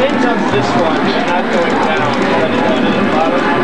in comes this one, not going down, but it went to the bottom.